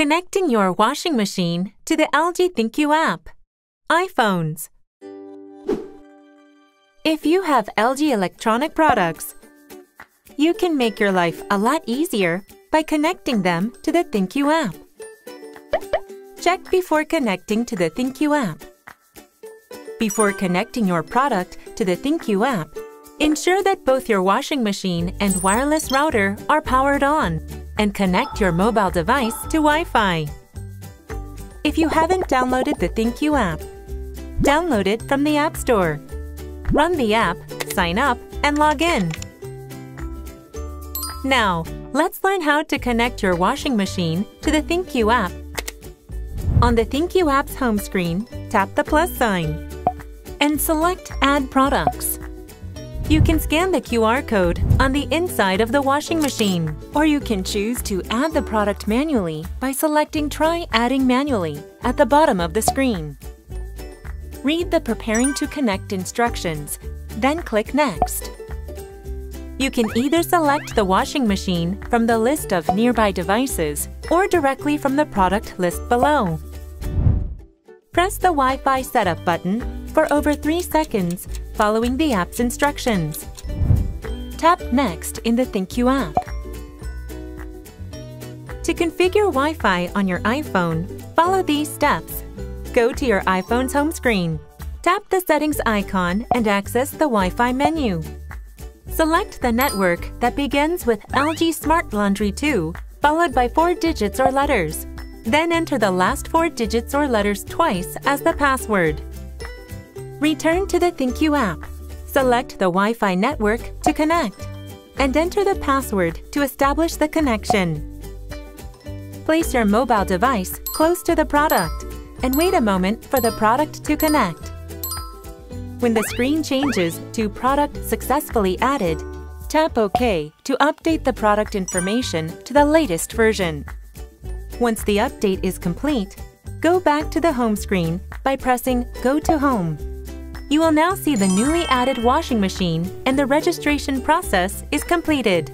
Connecting your washing machine to the LG ThinQ app. iPhones. If you have LG electronic products, you can make your life a lot easier by connecting them to the ThinQ app. Check before connecting to the ThinQ app. Before connecting your product to the ThinQ app, ensure that both your washing machine and wireless router are powered on and connect your mobile device to Wi-Fi. If you haven't downloaded the ThinQ app, download it from the App Store. Run the app, sign up, and log in. Now, let's learn how to connect your washing machine to the ThinQ app. On the ThinQ app's home screen, tap the plus sign and select Add Products. You can scan the QR code on the inside of the washing machine, or you can choose to add the product manually by selecting Try Adding Manually at the bottom of the screen. Read the Preparing to Connect instructions, then click Next. You can either select the washing machine from the list of nearby devices or directly from the product list below. Press the Wi-Fi Setup button for over 3 seconds following the app's instructions. Tap Next in the ThinQ app. To configure Wi-Fi on your iPhone, follow these steps. Go to your iPhone's home screen. Tap the Settings icon and access the Wi-Fi menu. Select the network that begins with LG Smart Laundry 2, followed by four digits or letters. Then enter the last four digits or letters twice as the password. Return to the ThinQ app. Select the Wi-Fi network to connect and enter the password to establish the connection. Place your mobile device close to the product and wait a moment for the product to connect. When the screen changes to Product Successfully Added, tap OK to update the product information to the latest version. Once the update is complete, go back to the home screen by pressing Go to Home. You will now see the newly added washing machine and the registration process is completed.